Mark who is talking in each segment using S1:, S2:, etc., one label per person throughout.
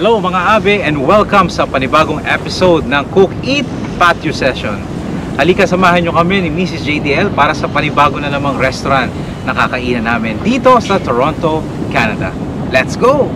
S1: Hello mga abe and welcome sa panibagong episode ng Cook Eat Patio Session. Halika samahan nyo kami ni Mrs. JDL para sa panibago na namang restaurant na kakainan namin dito sa Toronto, Canada. Let's go!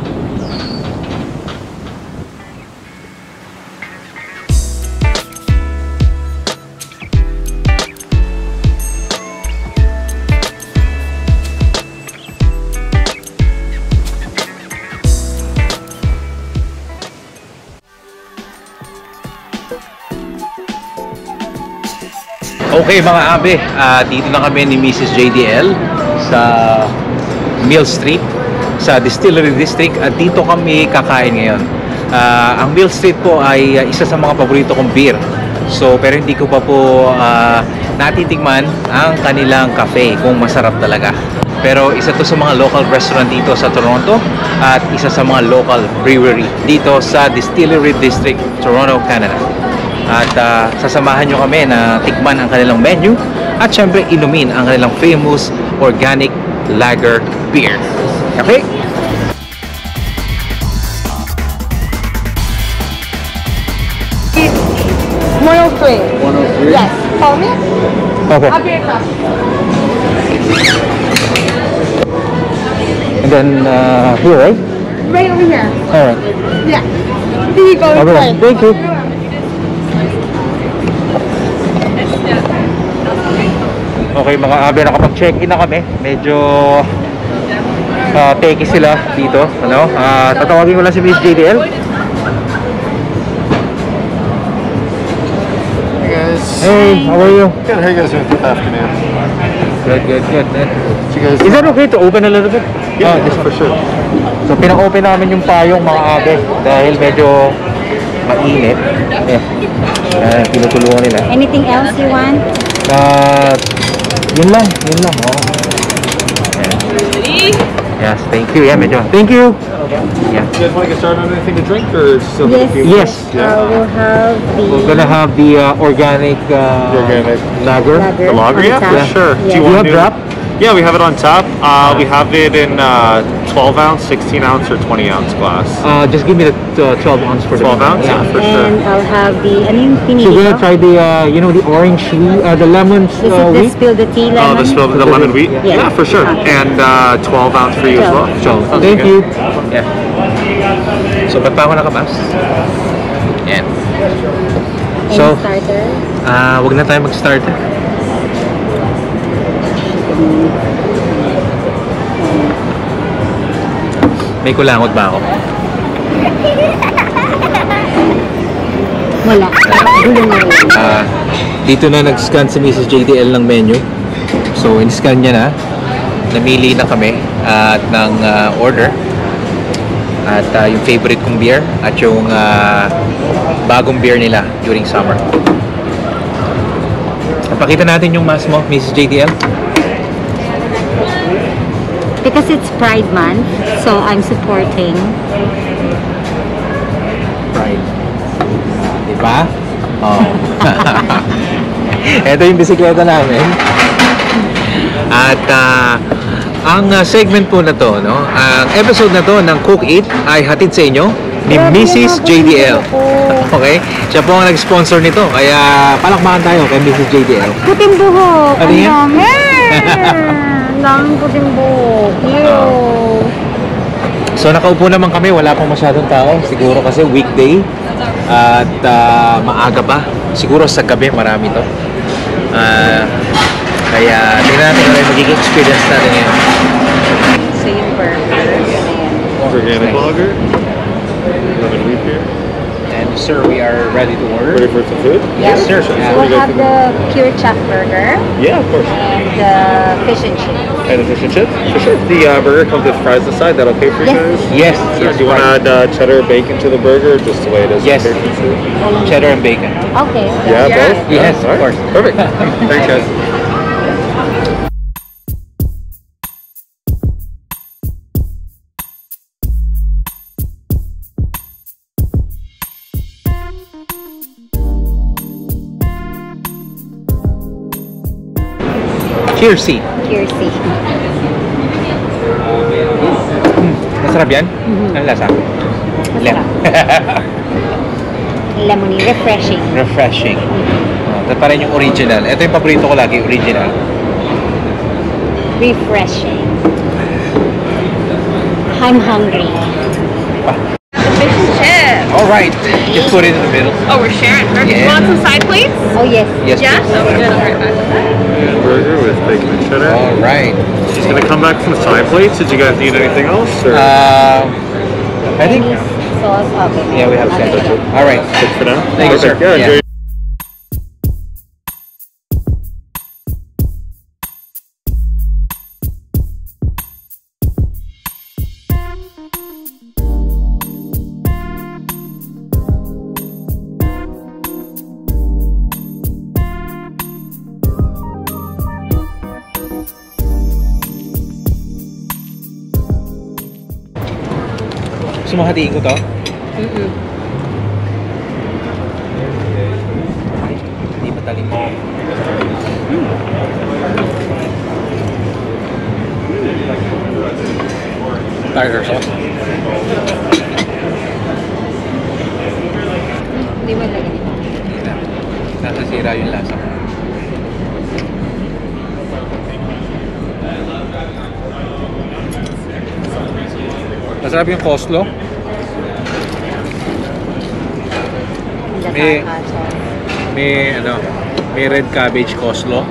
S1: Okay mga abe, ah, dito na kami ni Mrs. JDL sa Mill Street sa Distillery District at dito kami kakain ngayon. Ah, ang Mill Street po ay ah, isa sa mga paborito kong beer. So pero hindi ko pa po ah, natitikman ang kanilang cafe kung masarap talaga. Pero isa to sa mga local restaurant dito sa Toronto at isa sa mga local brewery dito sa Distillery District, Toronto, Canada. At ah, sasamahan nyo kami na tikman ang kanilang menu at syempre inumin ang kanilang famous organic lager beer. Okay?
S2: One oh three.
S1: 103?
S2: Yes. Call me.
S1: Okay.
S2: I'll be right back.
S1: And then uh, here, right?
S2: Right over here.
S1: Alright.
S2: Yeah. Here you go.
S1: Okay. Thank you. Okay mga abe, nakapag-check-in na kami. Medyo uh, techy sila dito. Ano? Ah, tatawagin ko lang si Miss JDL.
S3: Hey guys.
S1: Hey, how are you?
S3: Good. How you guys doing this afternoon?
S1: Good, good, good.
S3: You guys?
S1: Is that okay to open a little bit?
S3: Yeah,
S1: Oh, this
S3: for sure.
S1: So pinang-open namin yung payong mga abe dahil medyo mainit. Eh, uh, tinutulungan nila.
S2: Anything else you want?
S1: Uh, yun lang, yun lang. Oh. Yes, thank you. Yeah, medyo. Thank you. Yeah.
S3: You guys want to get started on anything to drink, or still
S2: Yes.
S3: a few
S1: Yes.
S3: minutes? Yeah.
S2: we'll have the
S1: We're gonna have the uh, organic, uh,
S3: The organic
S1: lager.
S2: lager.
S3: The lager,
S2: on
S3: yeah, sure.
S2: Yeah.
S3: Do
S1: Do you
S3: want
S1: have
S3: to-
S1: drop?
S3: Yeah, we have it on tap. Uh, we have it in uh, 12 ounce, 16 ounce, or 20 ounce glass.
S1: Uh, just give me the uh, 12 ounce for the
S3: 12 ounce?
S1: Yeah.
S3: Yeah, for sure.
S2: And I'll have the, ano yung
S1: So we're gonna try the, uh, you know, the orange tea, uh, the lemon
S2: Is
S1: uh,
S2: it the spill the tea
S3: Oh,
S2: lemon?
S3: the spilled the lemon wheat.
S2: Yeah.
S3: Yeah, for sure.
S2: Okay.
S3: And uh, 12 ounce for you as well.
S1: So,
S3: Sounds
S1: thank
S3: good.
S1: you. Yeah. So, ba't pa ako nakabas? Yan.
S2: Any
S1: So,
S2: starter?
S1: ah, wag na tayo mag-start. May kulangot ba ako?
S2: Wala.
S1: Ah, dito na nag-scan si Mrs. JDL ng menu. So, in-scan niya na. Namili na kami at ng ah, order. At ah, yung favorite kong beer at yung ah, bagong beer nila during summer. Pakita natin yung mask mo, Mrs. JDL.
S2: Because it's Pride Month, so I'm supporting.
S1: Pride. Diba? Oh. Ito yung bisikleta namin. At ah, ang ah, segment po na to, no? Ang episode na to ng Cook It ay hatid sa inyo ni
S2: Grabe
S1: Mrs. JDL. Okay? Siya po ang nag-sponsor nito. Kaya palakpakan tayo kay Mrs. JDL.
S2: Puting buhok.
S1: Ano yan?
S2: daming buhok. Ew.
S1: So nakaupo naman kami, wala pang masyadong tao. Siguro kasi weekday at ah, maaga pa. Siguro sa gabi marami to. Ah, kaya tingnan natin ano yung magiging experience natin ngayon.
S2: Yung burger.
S3: Organic lager. Lemon wheat beer.
S1: And sir, we are ready to order.
S3: Ready for some food?
S2: Yes,
S1: sir.
S2: So
S1: Yeah.
S2: we'll have the pure chuck burger
S3: Yeah, of course.
S2: And the fish and chips.
S3: And the fish and chips? For sure. The uh, burger comes with fries aside. That okay for you
S2: Yes.
S3: guys?
S1: Yes,
S3: Sure.
S1: yes,
S3: Do you want to add uh, cheddar bacon to the burger, just the way it is?
S1: Yes.
S3: okay for you?
S1: cheddar and bacon.
S2: Okay.
S3: Yeah, both.
S1: Yes,
S3: All
S1: of course.
S3: Perfect. Thanks, guys.
S1: C.
S2: Pure C.
S1: Masarap yan? Ang lasa?
S2: Masarap. Lemony, refreshing.
S4: Refreshing. Oh, ito pa rin yung original. Ito yung paborito ko lagi, original.
S2: Refreshing. I'm hungry.
S1: And chips.
S4: Alright, just put it in the middle.
S1: Oh, we're sharing. Perfect.
S4: Yeah.
S1: You want some side plates?
S2: Oh yes.
S4: Yes,
S1: yeah?
S4: please.
S1: Oh, good. I'll be right back.
S3: Burger with bacon and cheddar.
S4: Alright.
S3: She's gonna come back from the side plates. Did you guys need anything else? Or
S4: Um, I think,
S2: Chinese sauce. Okay.
S4: yeah, we have
S2: Okay.
S4: sandwich. Alright.
S3: good for now?
S4: Thank you, sir.
S3: Perfect. Yeah,
S4: Gusto mo hatiin ko to?
S1: Mm-mm.
S4: Ay, hindi matalim mo. Tartar sauce.
S2: Hindi
S4: na. Nasasira yung lasa mo. Masarap yung coleslaw. May-. May ano, may red cabbage coleslaw.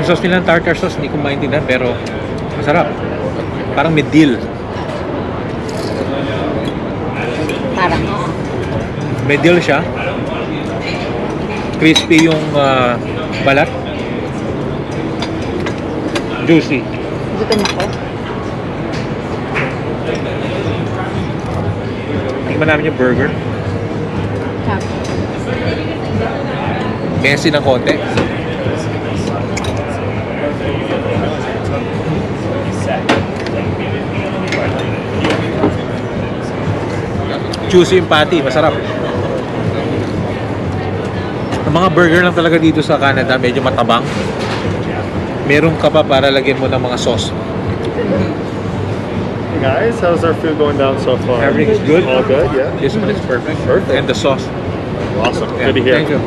S4: Yung sauce nila tartar sauce, hindi ko maintindihan pero masarap. Parang may dill.
S2: Parang.
S4: May dill siya. Crispy yung ah, balat. Juicy.
S2: Gutom ako.
S4: Tingnan namin yung burger. Messy ng konti. Juicy yung patty, masarap. Ang mga burger lang talaga dito sa Canada, medyo matabang. Meron ka pa para lagyan mo ng mga sauce.
S3: Hey guys, how's our food going down so far?
S4: Everything's good.
S3: All good, yeah.
S4: This one is perfect.
S3: Perfect.
S4: And the sauce.
S3: Awesome.
S4: Yeah,
S3: Good to hear.
S4: Thank you.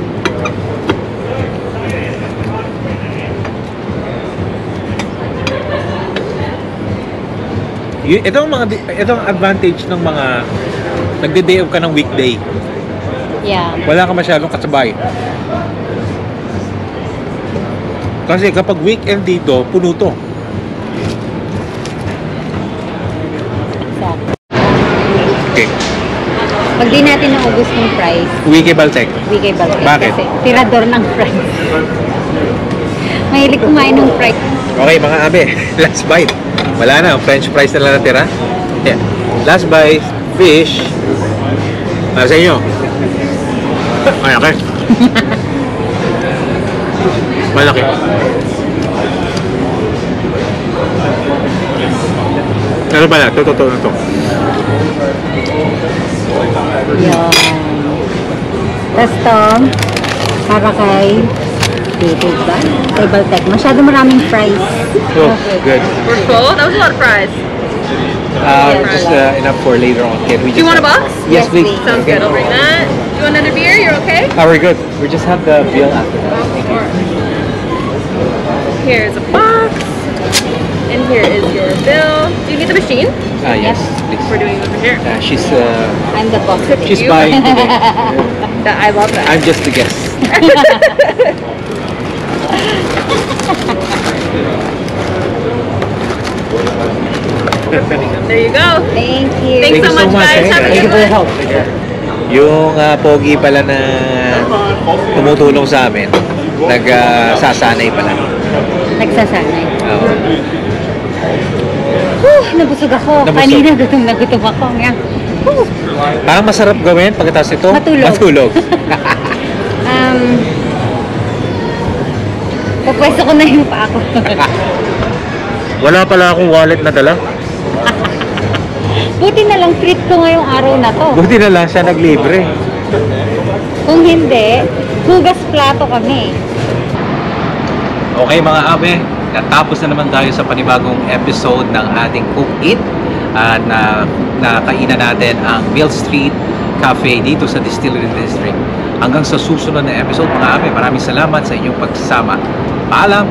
S4: Y- ito ang mga ito ang advantage ng mga nagde-day off ka ng weekday.
S2: Yeah.
S4: Wala ka masyadong kasabay. Kasi kapag weekend dito, puno to.
S2: Pag di natin naubos ng fries,
S4: Wiki Baltec.
S2: bigay ba?
S4: Bakit?
S2: Kasi tirador ng fries. Mahilig kumain ng fries.
S4: Okay mga abe, last bite. Wala na, french fries na lang natira. Yeah. Last bite, fish. Para sa inyo. Ay, okay. Malaki. Ano pala? Ito, ito, ito,
S2: Tapos to, para kay David ba? Kay Baltec. Masyado maraming fries.
S4: Oh, good.
S1: We're full? That was a lot of fries.
S4: Uh, just uh, enough for later on. Okay, we
S1: Do you want a box?
S4: Yes,
S2: Yes,
S4: please.
S2: please.
S1: Sounds
S4: Okay.
S1: good. I'll bring that. Do you want another beer? You're okay?
S4: Ah, we're good. We just have the bill after that.
S1: Of course. Here's a box. And here is your bill. Do you need the machine?
S4: Ah, yes, please.
S1: We're doing it over here.
S4: Uh, she's uh,
S2: I'm the boss.
S4: she's
S1: You?
S4: buying today.
S1: That, I love that.
S4: I'm just the guest.
S1: There you go.
S2: Thank you.
S1: Thanks so much, guys. Have a
S4: Thank you
S1: good
S4: for your
S1: one.
S4: help. Yung ah, pogi pala na tumutulong sa amin, nagsasanay pala.
S2: Nagsasanay.
S4: Oo.
S2: Whew, nabusog ako.
S4: Nabusog.
S2: Kanina gutom na gutom ako. Nga.
S4: Parang masarap gawin pagkatapos ito.
S2: Matulog.
S4: Matulog.
S2: Um, Papwesto ko na yung pa ako.
S4: Wala pala akong wallet na dala.
S2: Buti na lang treat ko ngayong araw na to.
S4: Buti na lang siya naglibre.
S2: Kung hindi, hugas plato kami.
S4: Okay mga abe, natapos na naman tayo sa panibagong episode ng ating Cook It.
S1: At na nakainan natin ang Mill Street Cafe dito sa Distillery District. Hanggang sa susunod na episode mga abi, maraming salamat sa inyong pagsama. Paalam!